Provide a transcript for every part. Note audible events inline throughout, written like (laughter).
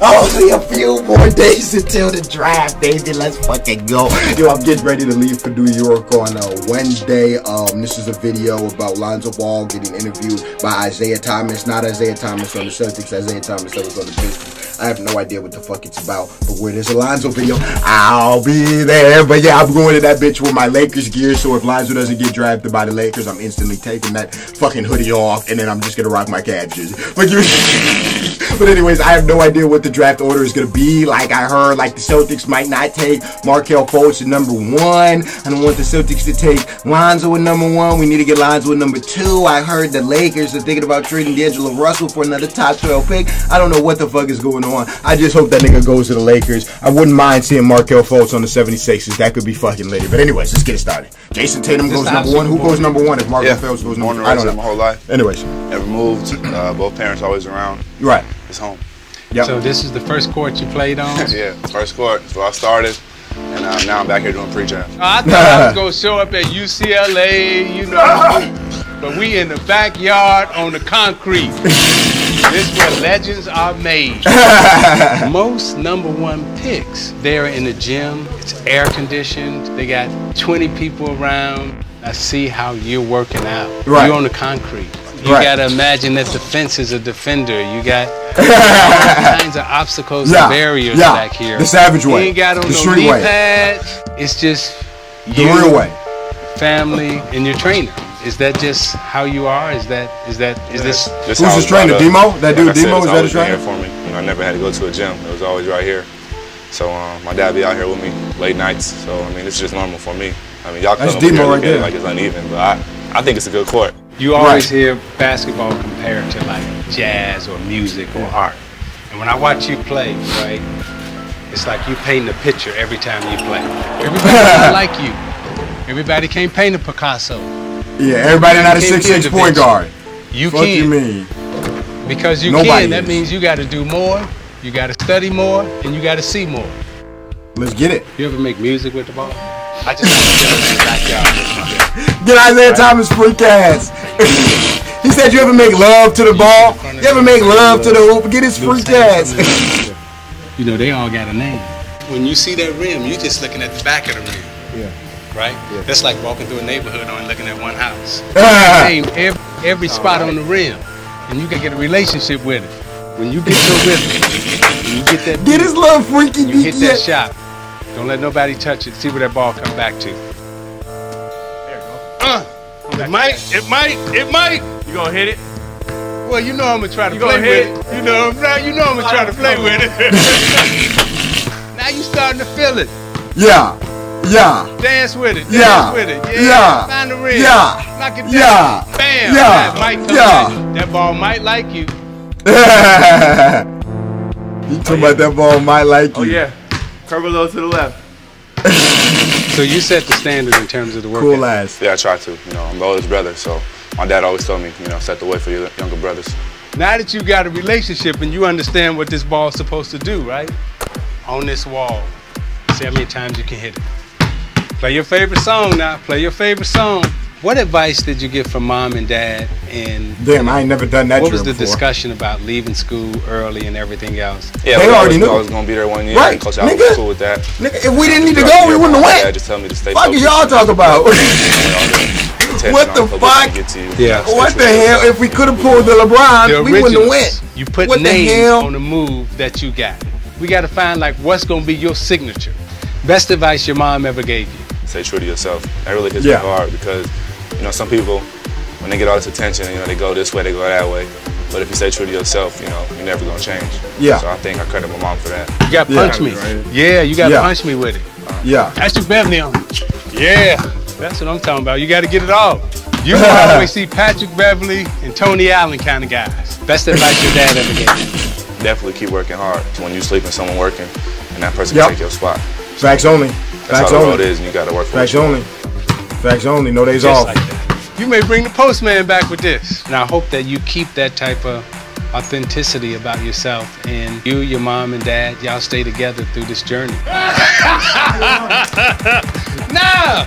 Only a few more days until the draft, baby. Let's fucking go. Yo, I'm getting ready to leave for New York on a Wednesday. Um, this is a video about Lonzo Ball getting interviewed by Isiah Thomas. Not Isaiah Thomas on the Celtics, Isiah Thomas that was on the Pistons. I have no idea what the fuck it's about, but where there's a Lonzo video, I'll be there. But yeah, I'm going to that bitch with my Lakers gear, so if Lonzo doesn't get drafted by the Lakers, I'm instantly taking that fucking hoodie off, and then I'm just gonna rock my jersey. But you. (laughs) But anyways, I have no idea what the draft order is gonna be. Like I heard, like the Celtics might not take Markelle Fultz at number one. I don't want the Celtics to take Lonzo at number one. We need to get Lonzo at number two. I heard the Lakers are thinking about trading D'Angelo Russell for another top 12 pick. I don't know what the fuck is going on. I just hope that nigga goes to the Lakers. I wouldn't mind seeing Markelle Fultz on the 76ers. That could be fucking lit. But anyways, let's get it started. Jayson Tatum goes number one. Who goes number one if Markelle Yeah. Fultz goes number one? I don't here my whole life. Anyways, Never moved. Uh, both parents always around. right. It's home. Yep. So this is the first court you played on? (laughs) yeah, first court. That's where I started. And uh, now I'm back here doing pre-draft. I thought I was gonna show up at UCLA, you know, (laughs) but we in the backyard on the concrete. This where legends are made. (laughs) Most number one picks, they're in the gym. It's air conditioned. They got 20 people around. I see how you're working out. Right. You're on the concrete. You Right. gotta imagine that the fence is a defender. You got (laughs) all kinds of obstacles Yeah, and barriers yeah. back here. The savage way. You ain't got on The no street knee way. pads. It's just The you, real way. family, and your trainer. Is that just how you are? Is that is that is this? This Who's how I his trainer? Demo? That dude I said, Demo? it's Is that always his been trainer? here for me. You know, I never had to go to a gym. It was always right here. So um, my dad be out here with me late nights. So I mean, it's just normal for me. I mean, y'all That's come over Demo here right look at it there. like it's uneven, but I, I think it's a good court. You always Right. hear basketball compared to like jazz or music or art. And when I watch you play, right, it's like you painting a picture every time you play. Everybody (laughs) not like you. Everybody can't paint a Picasso. Yeah, everybody not a Can't six feel inch point guard. You Fuck can. you mean? Because you Nobody can, That means you got to do more, you got to study more, and you got to see more. Let's get it. You ever make music with the ball? I just want to in the backyard. Get Isiah Thomas freak ass. (laughs) he said, "You ever make love to the ball? You ever make love to the hoop? Get his freak ass." (laughs) You know, they all got a name. When you see that rim, you're just looking at the back of the rim. Yeah. Right? That's like walking through a neighborhood and looking at one house. (laughs) Ah. Name every, every spot on the rim, and you can get a relationship with it. When you get your rhythm, when you get that, Get his little freaky you hit beat. that shot. Don't let nobody touch it. See where that ball come back to. There you go. Uh, it might, it might, it might. You gonna hit it? Well, you know I'm gonna try to You play gonna hit with it. You know, now you know I'm gonna try to play (laughs) with it. (laughs) now you starting to feel it. Yeah, yeah, Dance with it. Dance Yeah. with it. Yeah. Yeah. Find the rim. Yeah. Knock it down. Yeah. Bam. Yeah. That might come Yeah. That ball might like you. (laughs) you talking about that ball might like oh, you? Oh yeah. Curve a little to the left. (laughs) So you set the standard in terms of the work. Cool ass. Yeah, I try to. You know, I'm the oldest brother, so my dad always told me, you know, set the way for your younger brothers. Now that you got a relationship and you understand what this ball's supposed to do, right? On this wall. See how many times you can hit it. Play your favorite song now. Play your favorite song. What advice did you get from mom and dad? And Damn, I ain't never done that what was the before. discussion about leaving school early and everything else? Yeah, They we already always knew. I was gonna be there one year. Right, Coach Allen nigga. was cool with that. Nigga, if we didn't need to go, we wouldn't have Yeah, went. just tell me to stay Fuck is focused. y'all talk (laughs) about? Attention (laughs) What on the focus fuck? and Get to you. Yeah. What the hell? If we could have pulled the LeBron, The we wouldn't have went. You put what the names hell? on the move that you got. We got to find like what's gonna be your signature. Best advice your mom ever gave you. Stay true to yourself. That really hits Yeah. me hard because, you know, some people, when they get all this attention, you know, they go this way, they go that way. But if you stay true to yourself, you know, you're never gonna change. Yeah. So I think I credit my mom for that. You got to Yeah. punch me. Yeah, you got to Yeah. punch me with it. Yeah. That's your Beverley on. Yeah, that's what I'm talking about. You got to get it all. You will (laughs) always see Patrick Beverley and Tony Allen kind of guys. Best advice your dad ever gave you. Definitely keep working hard. When you sleeping, someone working, and that person Yep. can take your spot. Facts only. That's Facts how the only. is, and you gotta work for Facts it. only. Facts only. No days Just off. like that. You may bring the postman back with this. And I hope that you keep that type of authenticity about yourself and you, your mom and dad, y'all stay together through this journey. (laughs) no!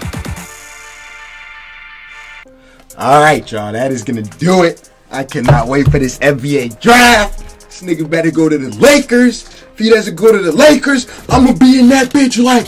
All right, y'all. That is gonna do it. I cannot wait for this NBA draft. This nigga better go to the Lakers. If he doesn't go to the Lakers, I'm gonna be in that bitch like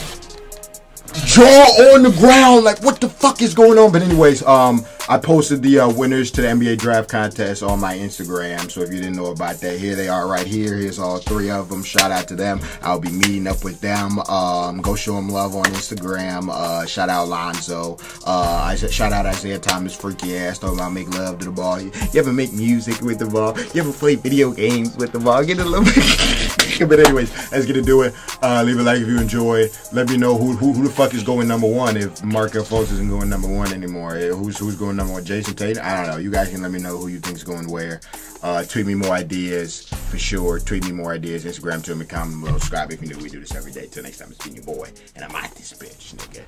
jaw on the ground. Like what the fuck is going on? But anyways, um, I posted the uh, winners to the NBA draft contest on my Instagram. So if you didn't know about that, here they are right here. Here's all three of them. Shout out to them. I'll be meeting up with them. Um, go show them love on Instagram. Uh, shout out Lonzo. Uh, I shout out Isiah Thomas, freaky ass. Talking about make love to the ball. You, ever make music with the ball? You ever play video games with the ball? Get a little (laughs) bit. (laughs) but anyways, get to do it. Uh, leave a like if you enjoy. Let me know who, who who the fuck is going number one if Markelle Fultz isn't going number one anymore. Who's who's going number one? Jayson Tatum? I don't know. You guys can let me know who you think's going where. Uh, tweet me more ideas for sure. Tweet me more ideas. Instagram to me, comment below, subscribe if you new. We do this every day. Till next time, it's been your boy, and I'm out this bitch, nigga.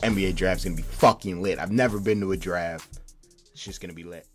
NBA draft's gonna be fucking lit. I've never been to a draft. It's just gonna be lit.